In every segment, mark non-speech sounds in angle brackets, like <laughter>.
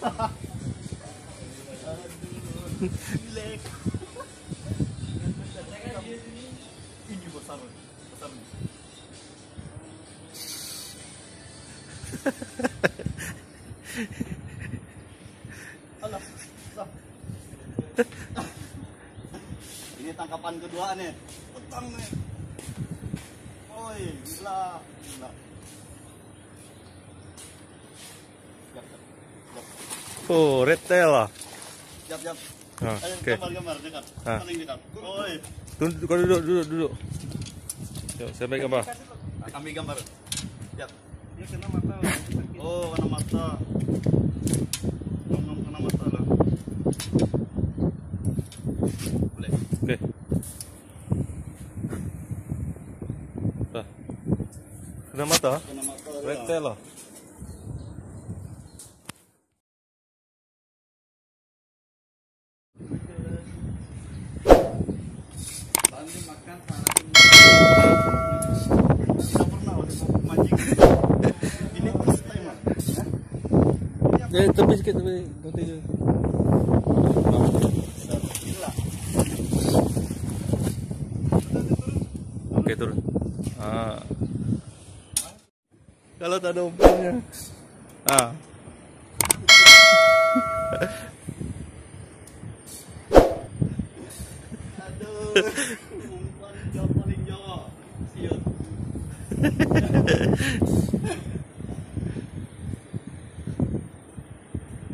Ini. Ini tangkapan kedua nih. Petang nih. Oi, gila, gila. Siap, siap. Siap, Oh, red tail lah. siap. siap. Ah, Ayo, oke. gambar, gambar, dekat. Ah. Paling dekat. Oi, duduk, duduk, duduk. Yuk, saya ambil gambar. ambil gambar. Siap. Dia kena mata. Oh, kena mata. Kena, kena mata lah. Boleh. Oke. Kena mata? Kena mata. Lah. Ah. Eh, tepi sikit, tepi. Nanti je. Oke, turun. Ah. Kalau tak ada umpannya. Ah. Aduh. Umpan jauh paling jauh. Siut.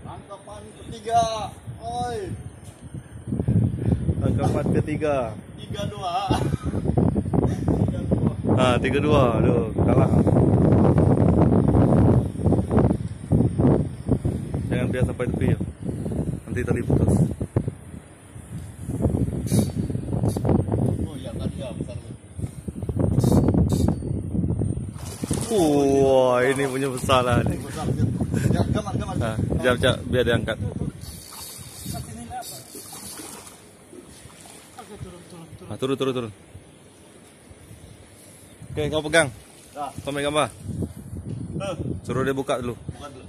Tangkapan ketiga. Oi, Tangkapan ketiga. tiga dua. Tiga <laughs> dua. Ah, tiga dua. Aduh, kalah. Jangan biar sampai tepi ya. Nanti tali putus. Oh ya tadi ya besar. Wah, ini punya besar lah. Besar. siut. Ya, gambar, gambar. Ah, jap, jap, biar dia angkat. Ah, turun, turun, turun. Oke, kau pegang. Dah. Kau ambil gambar. Eh, Suruh dia buka dulu. bukan dulu.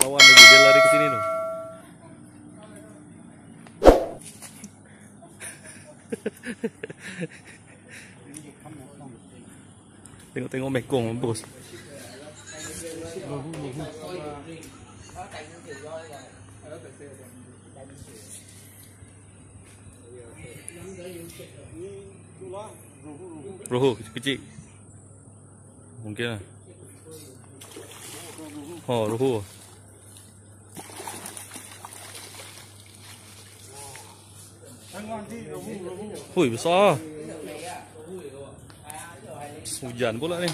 Lawan Tengok-tengok mekong bos. Rohu kecil-kecil. Mungkin lah. Oh, rohu. Hui, besar. Hujan pula ni.